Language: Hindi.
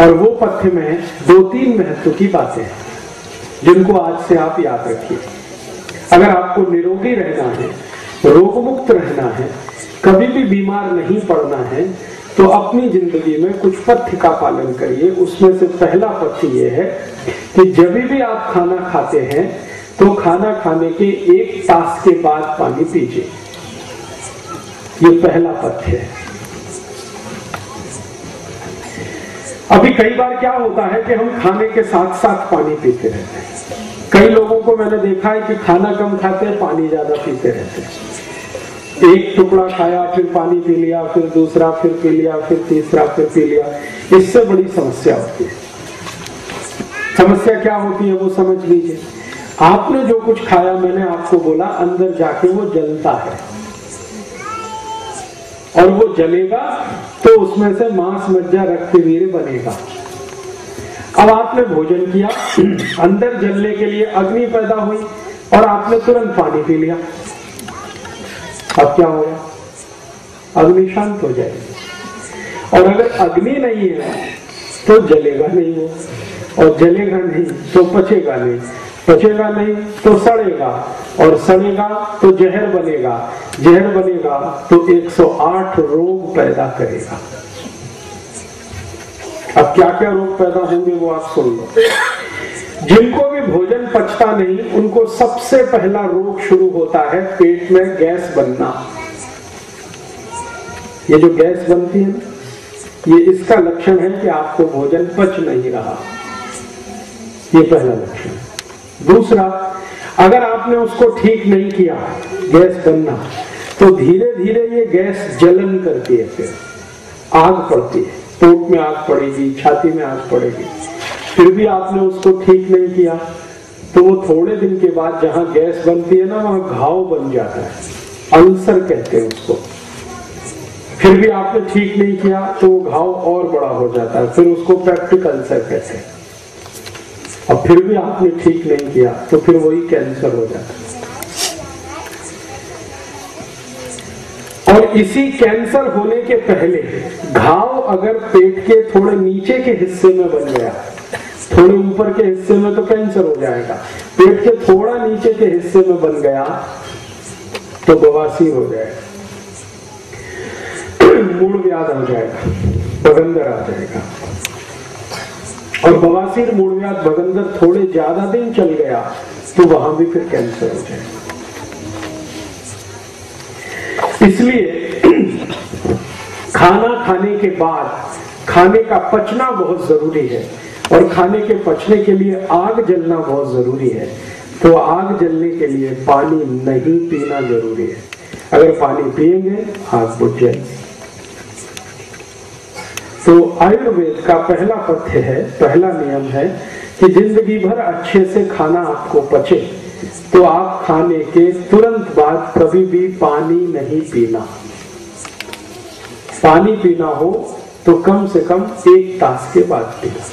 और वो पथ्य में दो तीन महत्व की बातें हैं, जिनको आज से आप याद रखिए। अगर आपको निरोगी रहना है रोग मुक्त रहना है, कभी भी बीमार नहीं पड़ना है तो अपनी ज़िंदगी में कुछ पथ्य का पालन करिए। उसमें से पहला पथ्य यह है कि जब भी आप खाना खाते हैं तो खाना खाने के एक तास के बाद पानी पीजिए। ये पहला पथ्य है। अभी कई बार क्या होता है कि हम खाने के साथ साथ पानी पीते रहते हैं। कई लोगों को मैंने देखा है कि खाना कम खाते हैं, पानी ज़्यादा पीते रहते हैं। एक टुकड़ा खाया, फिर पानी पी लिया, फिर दूसरा, फिर पी लिया, फिर तीसरा, फिर पी लिया। इससे बड़ी समस्या होती है। समस्या क्या होती है वो समझ लीजिए। आपने जो कुछ खाया, मैंने आपको बोला, अंदर जाके वो जलता है। और वो जलेगा तो उसमें से मांस मज्जा रक्त वीर बनेगा। अब आपने भोजन किया, अंदर जलने के लिए अग्नि पैदा हुई और आपने तुरंत पानी पी लिया। अब क्या हो गया? अग्नि शांत हो जाएगी। और अगर अग्नि नहीं है तो जलेगा नहीं वो। और जलेगा नहीं तो पचेगा नहीं। पचेगा नहीं तो सड़ेगा, और सड़ेगा तो जहर बनेगा। जहर बनेगा तो 108 रोग पैदा करेगा। अब क्या क्या रोग पैदा होंगे वो आप सुन लो। जिनको भी भोजन पचता नहीं, उनको सबसे पहला रोग शुरू होता है पेट में गैस बनना। ये जो गैस बनती है ये इसका लक्षण है कि आपको भोजन पच नहीं रहा। ये पहला लक्षण दूसरा, अगर आपने उसको ठीक नहीं किया, गैस बनना तो धीरे धीरे ये गैस जलन करती है फिर। आग पड़ती है। पेट में आग पड़ेगी, छाती में आग पड़ेगी। फिर भी आपने उसको ठीक नहीं किया तो वो थोड़े दिन के बाद जहाँ गैस बनती है ना, वहाँ घाव बन जाता है। अल्सर कहते हैं उसको। फिर भी आपने ठीक नहीं किया तो घाव और बड़ा हो जाता है। फिर उसको प्रैक्टिक अल्सर कहते हैं। और फिर भी आपने ठीक नहीं किया तो फिर वही कैंसर हो जाता है। और इसी कैंसर होने के पहले, घाव अगर पेट के थोड़े नीचे के हिस्से में बन गया, थोड़े ऊपर के हिस्से में तो कैंसर हो जाएगा। पेट के थोड़ा नीचे के हिस्से में बन गया तो बवासीर हो जाएगा। मूड व्याध हो जाएगा, बगंदर आ जाएगा। और बवासीर मूड बगंदर थोड़े ज़्यादा दिन चल गया तो वहाँ भी फिर कैंसर हो जाएगा इसलिए खाना खाने के बाद खाने का पचना बहुत ज़रूरी है और खाने के पचने के लिए आग जलना बहुत ज़रूरी है। तो आग जलने के लिए पानी नहीं पीना ज़रूरी है। अगर पानी पिएँगे आग बुझ जाएगी। तो आयुर्वेद का पहला पथ्य है, पहला नियम है कि ज़िंदगी भर अच्छे से खाना आपको पचे तो आप खाने के तुरंत बाद कभी भी पानी नहीं पीना। पानी पीना हो तो कम से कम एक तास के बाद पीना।